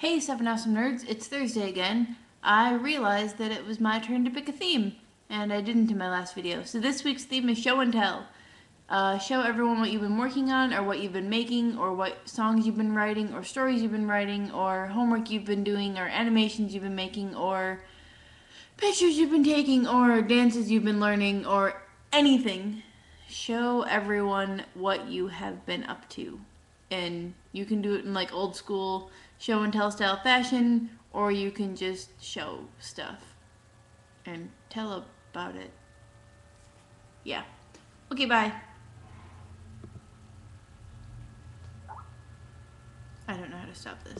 Hey, Seven Awesome Nerds, it's Thursday again. I realized that it was my turn to pick a theme, and I didn't in my last video. So this week's theme is show and tell. Uh, show everyone what you've been working on, or what you've been making, or what songs you've been writing, or stories you've been writing, or homework you've been doing, or animations you've been making, or pictures you've been taking, or dances you've been learning, or anything. Show everyone what you have been up to. And you can do it in like old school show and tell style fashion, or you can just show stuff and tell about it. Yeah. Okay, bye. I don't know how to stop this.